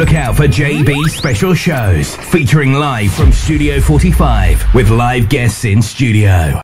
Look out for JB special shows featuring live from Studio 45 with live guests in studio.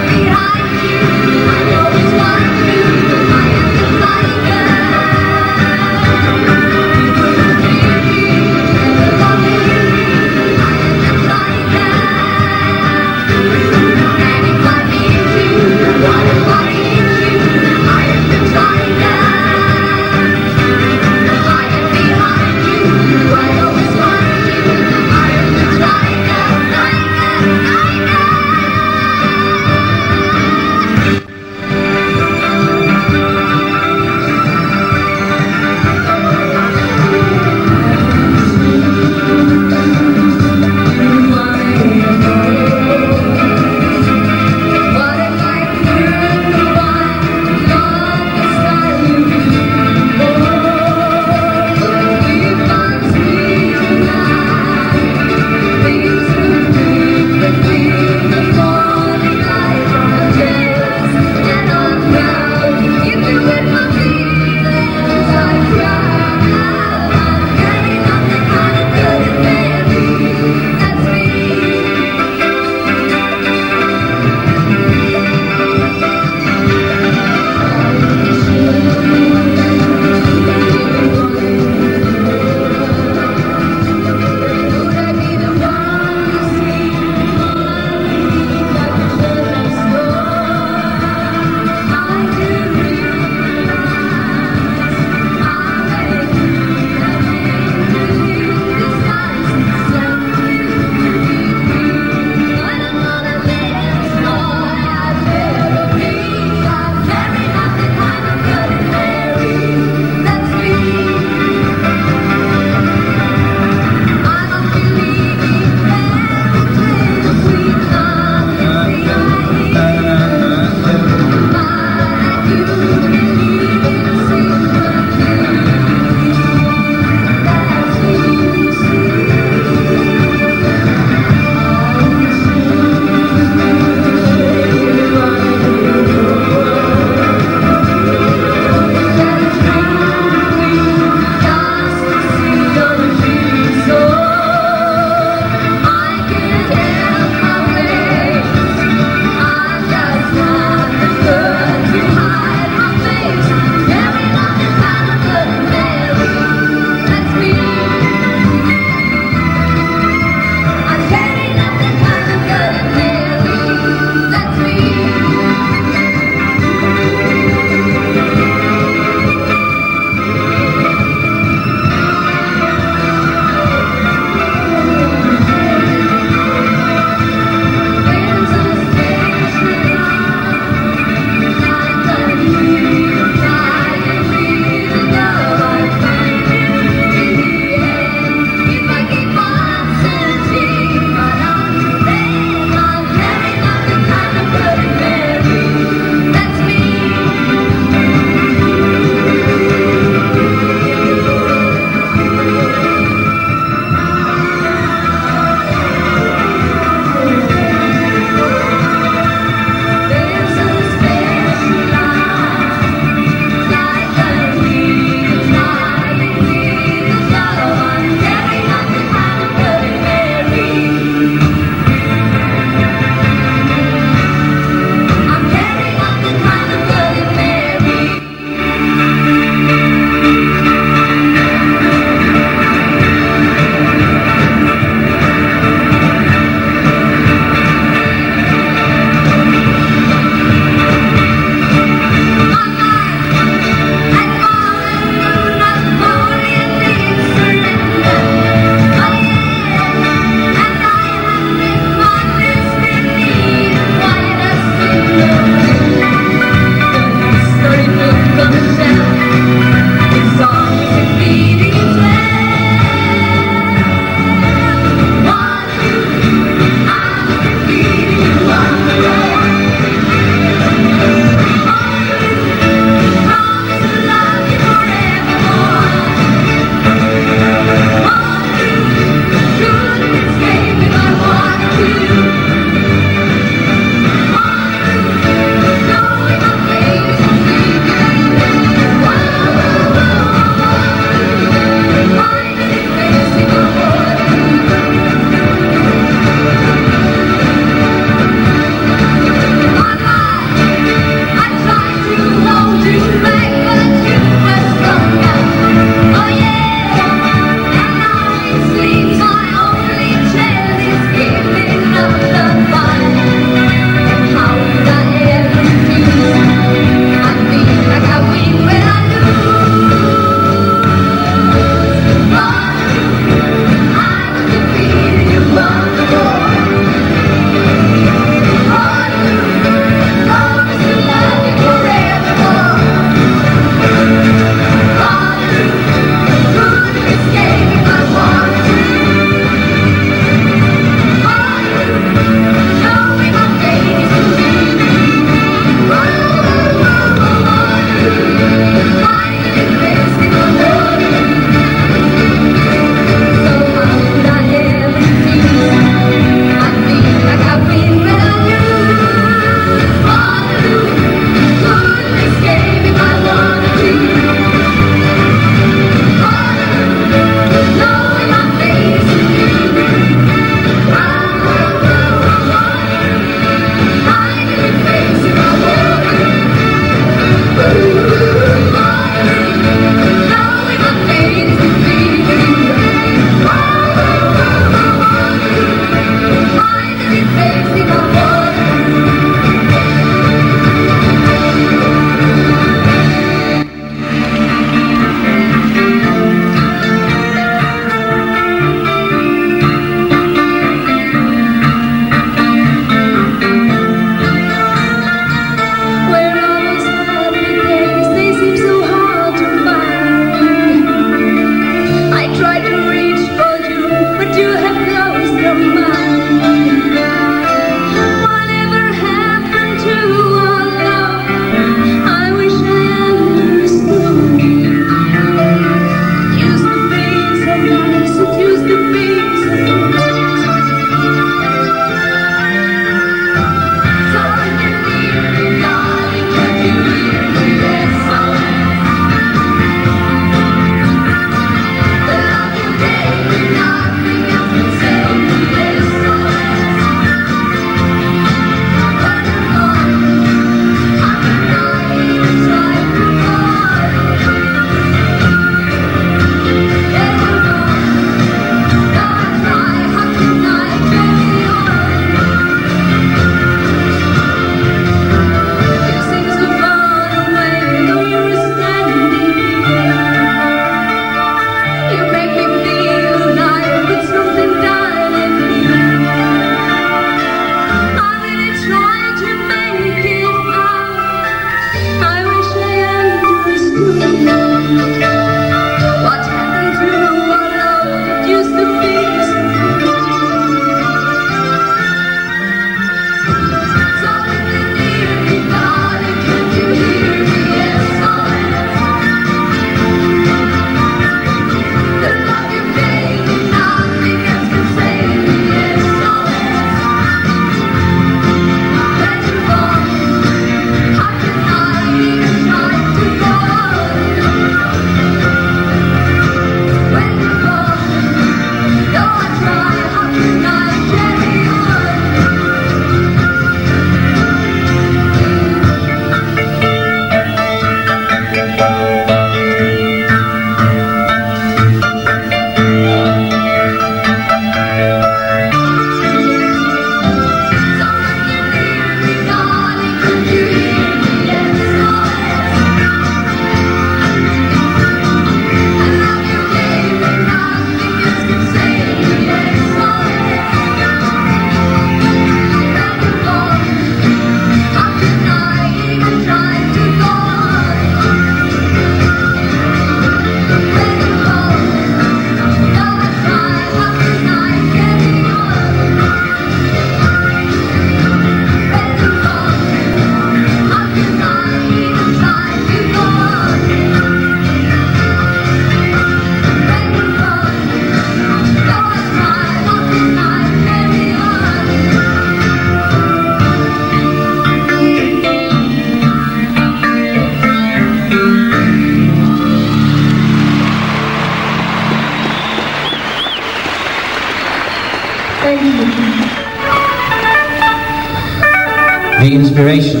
the inspiration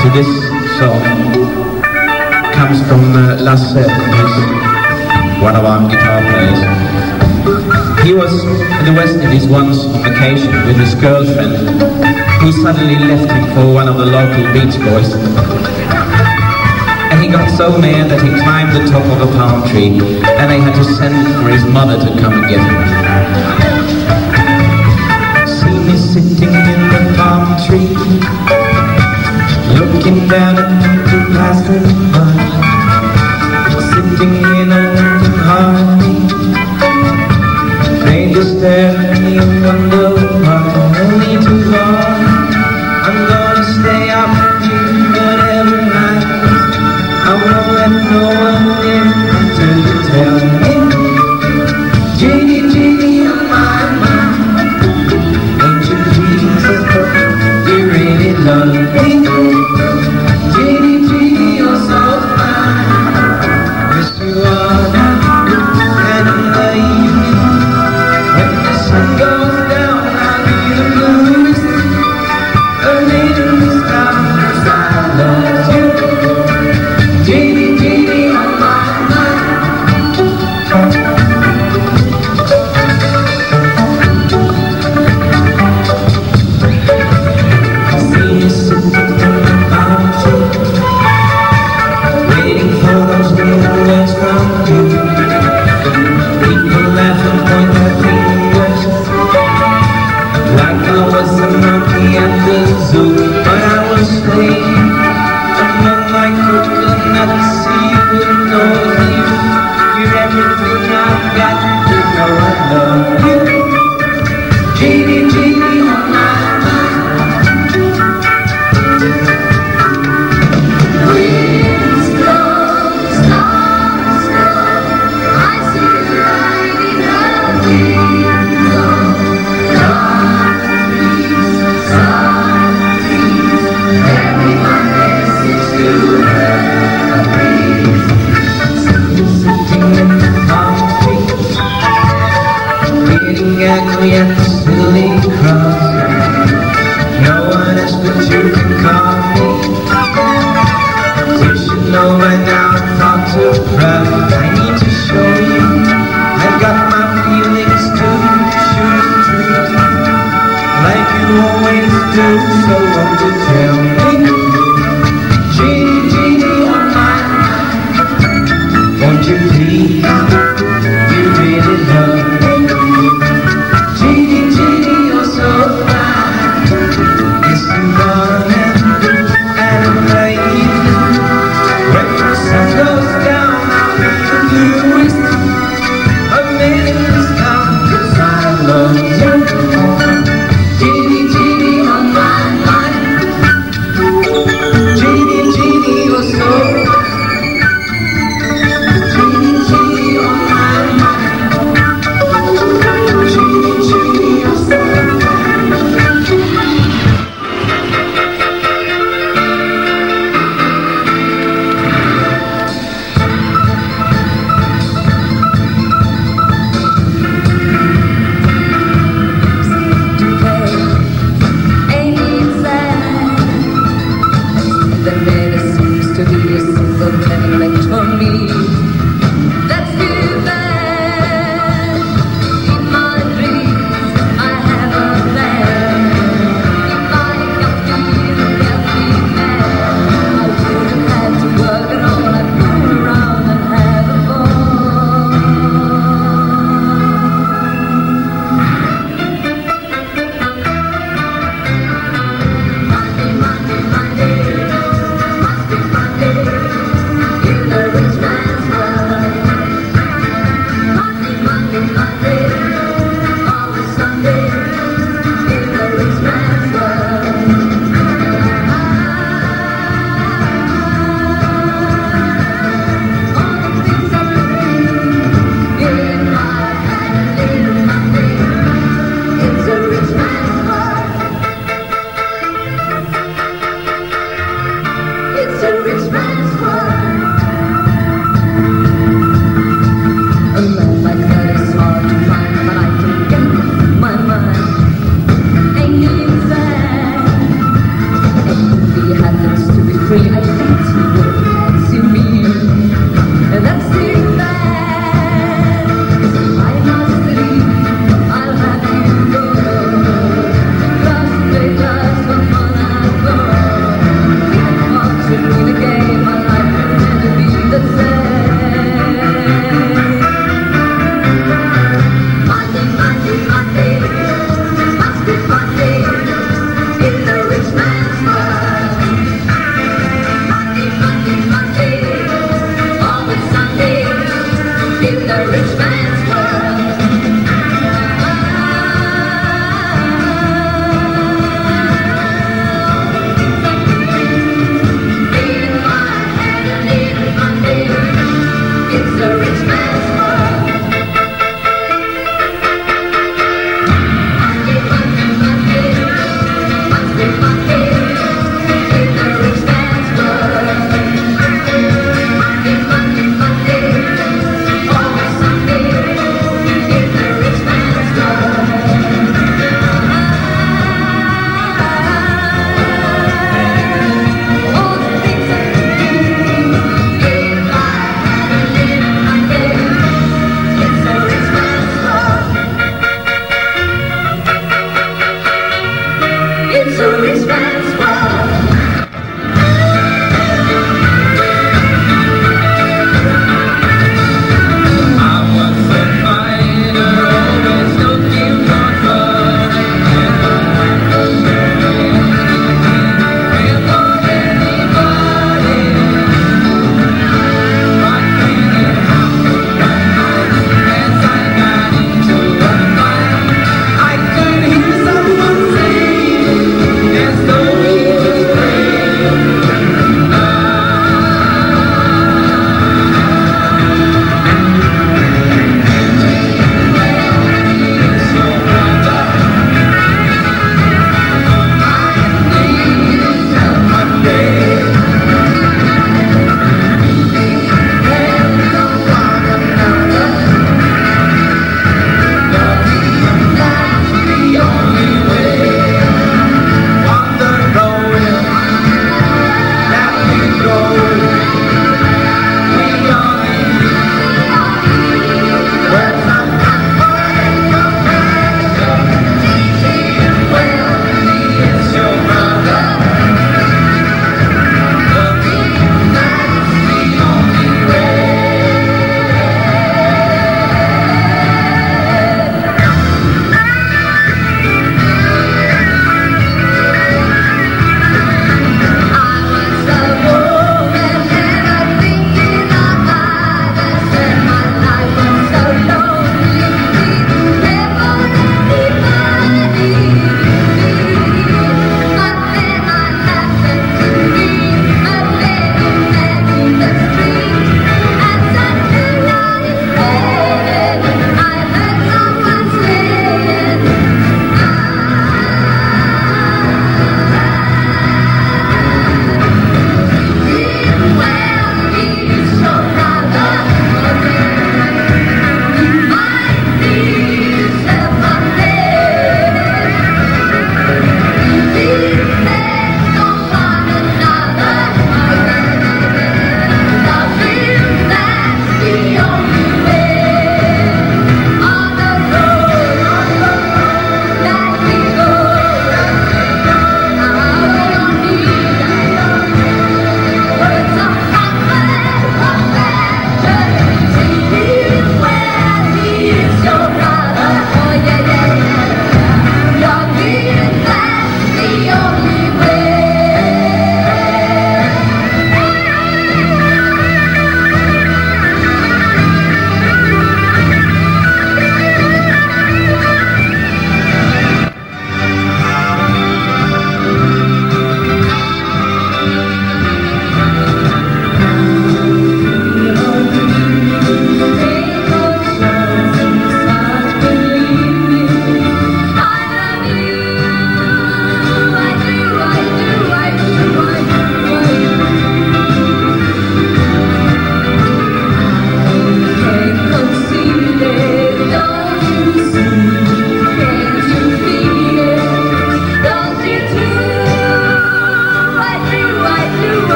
to this song comes from uh, Lasse, who's one of our guitar players. He was in the West Indies once on vacation with his girlfriend, who suddenly left him for one of the local beach boys. And he got so mad that he climbed the top of a palm tree, and they had to send for his mother to come and get him. See me sitting palm tree. Looking down at me to pass the by Sitting in open harmony. They just stare at me and wonder.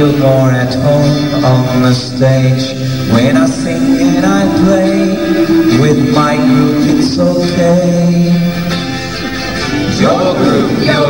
feel more at home on the stage. When I sing and I play With my group it's okay. Your group, your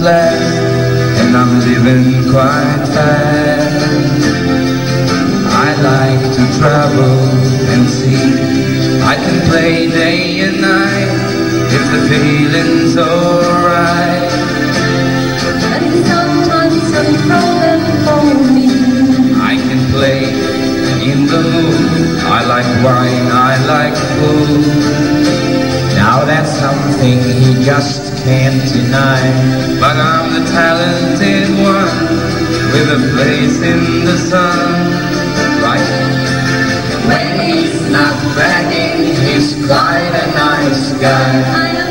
glad, and I'm living quite fast. I like to travel and see. I can play day and night if the feeling's alright. And sometimes I'm in the moon. I like wine, I like food. Now that's something he just can't deny. But I'm the talented one with a place in the sun. Right? When he's not bragging, he's quite a nice guy.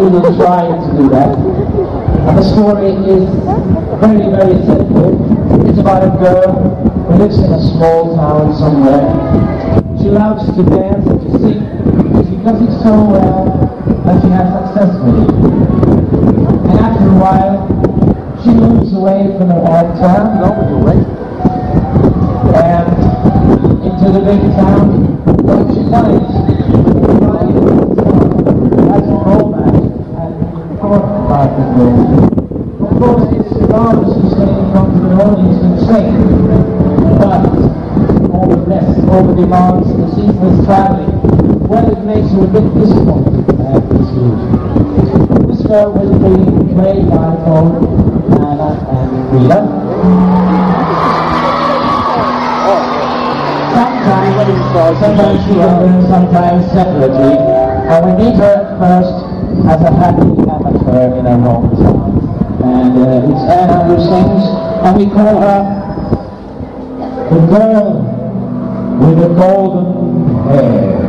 We will try to do that. And the story is very, very simple. It's about a girl who lives in a small town somewhere. She loves to dance and to sing. She does it so well that she has success with it. And after a while, she moves away from her hometown. And into the big town. What she finds, belongs to ceaseless traveling, when it makes you a bit disappointed at this solution. We start with being played by both Agnetha and Frida. Sometimes, together, sometimes separately, and we meet her at first as a happy amateur in a wrong. And uh, it's Agnetha who sings, and we call her the girl the golden hair.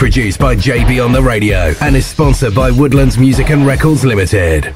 Produced by JB on the Radio and is sponsored by Woodlands Music and Records Limited.